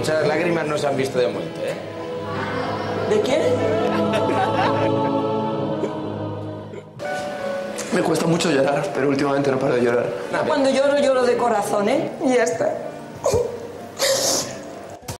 Muchas lágrimas no se han visto de momento, ¿eh? ¿De quién? Me cuesta mucho llorar, pero últimamente no paro de llorar. Cuando lloro, lloro de corazón, ¿eh? Y ya está.